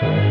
Bye.